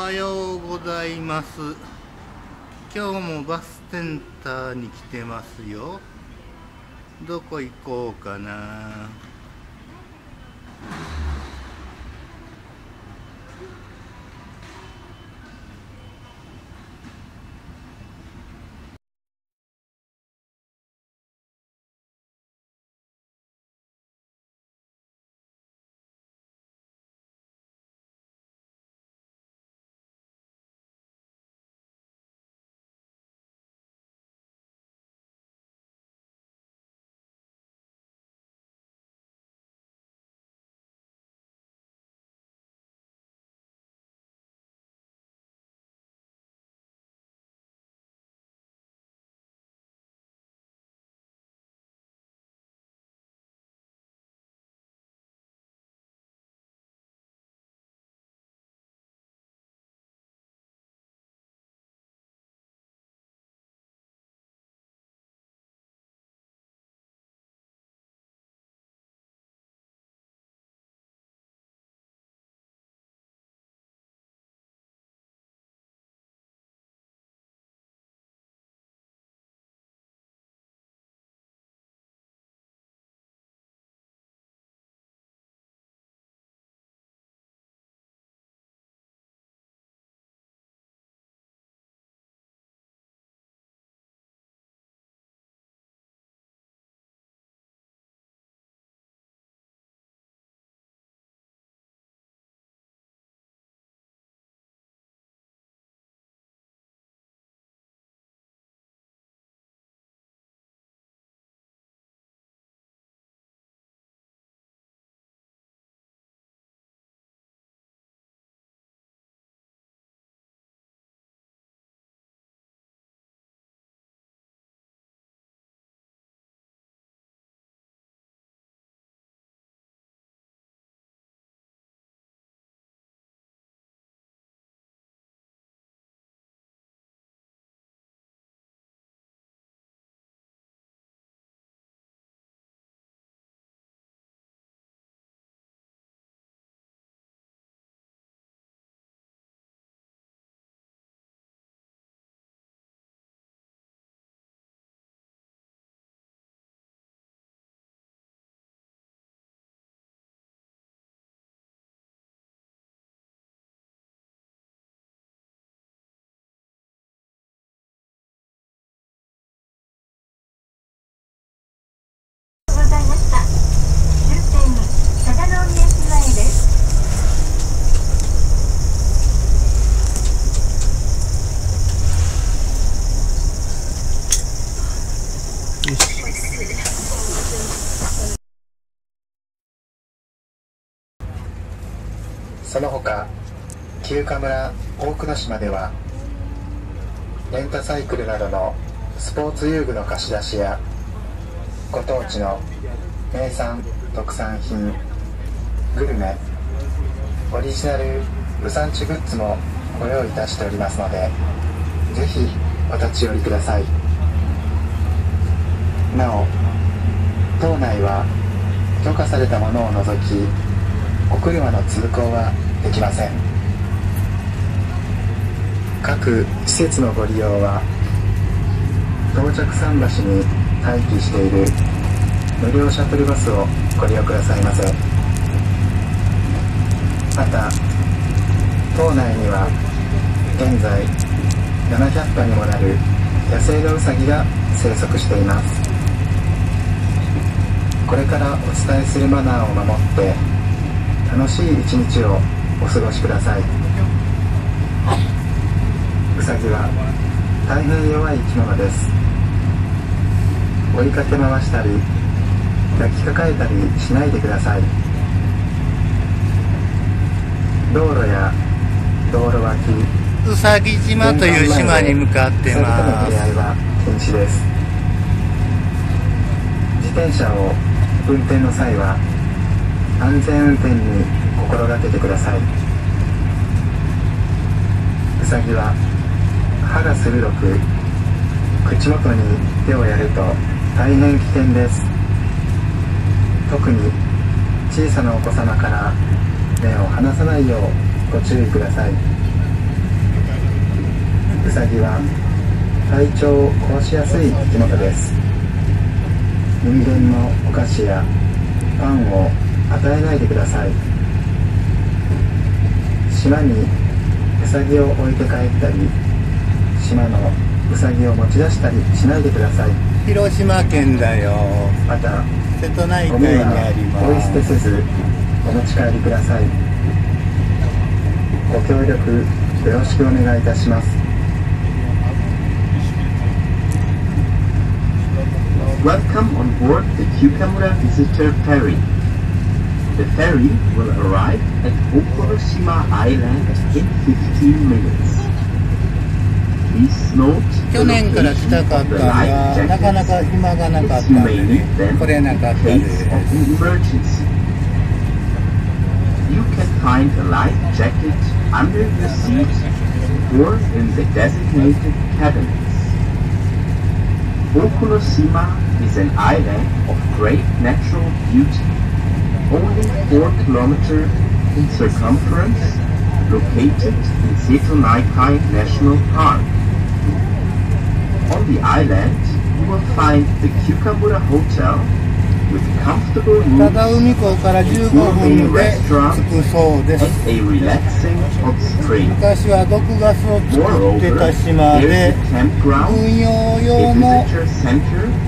はようございます。今日もバスセンターに来てますよ。どこ行こうかな。その他旧華村大久野島ではレンタサイクルなどのスポーツ遊具の貸し出しやご当地の名産特産品グルメオリジナル武産地グッズもご用意いたしておりますのでぜひお立ち寄りください。なお島内は許可されたものを除きお車の通行はできません。各施設のご利用は到着桟橋に待機している無料シャトルバスをご利用くださいませ。また島内には現在700羽にもなる野生のウサギが生息しています。これからお伝えするマナーを守って楽しい一日をお過ごしください。うさぎは大変弱い生き物です。追いかけ回したり抱きかかえたりしないでください。道路や道路脇うさぎ島という島に向かってますは禁止です。自転車を運転の際は安全運転に心がけてください。うさぎは歯が鋭く口元に手をやると大変危険です。特に小さなお子様から目を離さないようご注意ください。ウサギは体調を壊しやすい生き物です。人間のお菓子やパンを与えないでください。島にウサギを置いて帰ったり島のウサギを持ち出したりしないでください。広島県だよ。また瀬戸内海にありポイ捨てますせずお持ち帰りください。ご協力よろしくお願いいたします。Welcome on board the Cucamura Visitor Ferry. The ferry will arrive at Okoroshima Island in 15 minutes. Please note 去年から来たかったんがなかなか暇がなかったんでね来れなかったで case す of an emergency. You can find a life jacket under your seat or in the designated cabinets. Okunoshima is an island of great natural beauty, only 4 kilometers in circumference, located in Seto Naikai National Park. On the island, you will find the Kukamura Hotel with comfortable ただ rooms 海港から15分で着くそうです and a relaxing hot spring. 昔は毒ガスを作って Moreover, た島 there's で a campground, 運用 a 用の visitor center, and the Okunoshima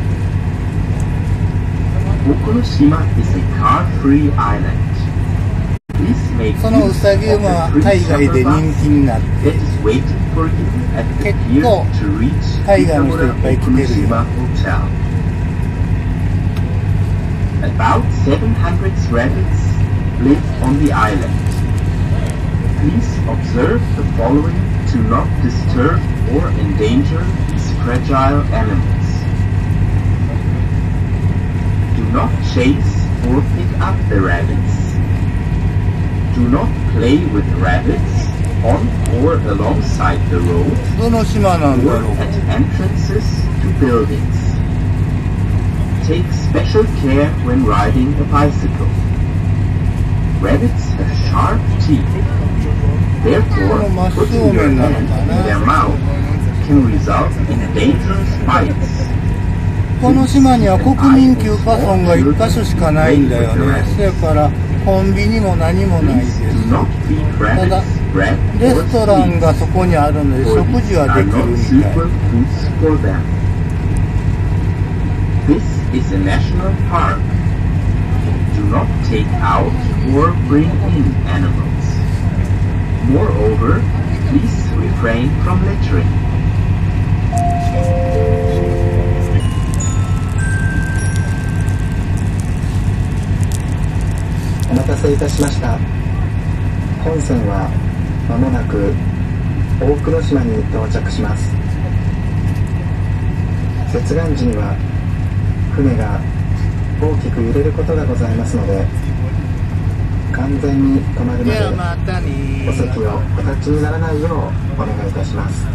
Okunoshima is a car-free island. Please make そのウ use サギ of 馬は the free 海外で shuttle 人 bus 気になって that is waiting for you at the 結 pier 構 to reach 海外の人いっぱい来てるよ Okunoshima Hotel. About 700 rabbits live on the island. Please observe the following to not disturb or endanger these fragile animals. not chase or pick up the rabbits. Do not play with rabbits on or alongside the road or at entrances to buildings. Take special care when riding a bicycle. Rabbits have sharp teeth. Therefore, putting your hand in their mouth can result in dangerous bites. この島には国民休暇村が1か所しかないんだよね。それからコンビニも何もないです。ただレストランがそこにあるので食事はできるみたい。です Moreover, please refrain from littering. お待たせいたしました。本船はまもなく大久野島に到着します。接岸時には船が大きく揺れることがございますので完全に止まるまでお席をお立ちにならないようお願いいたします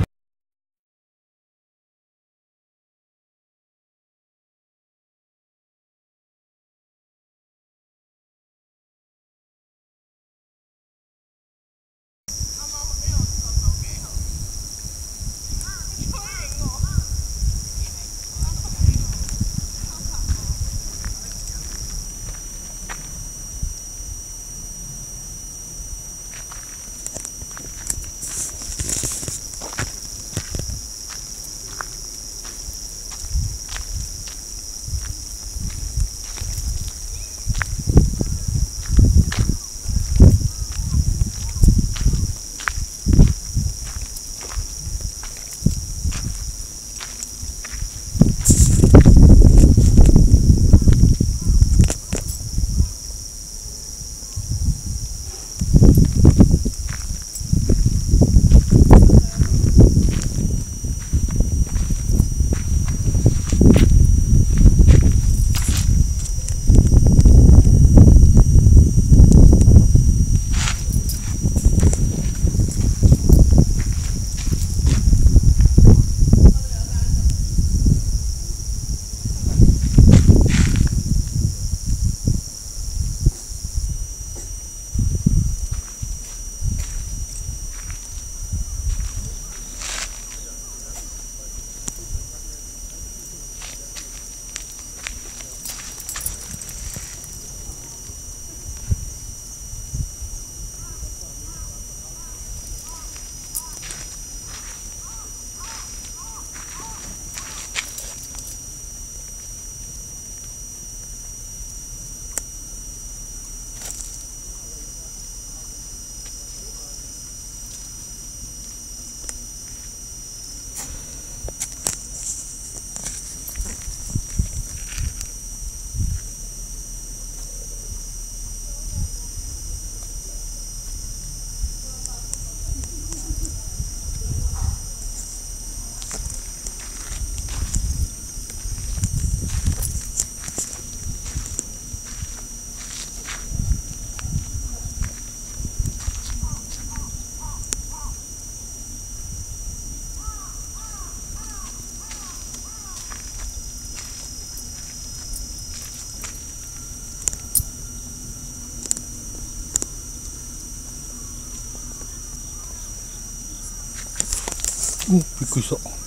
おびっくりした。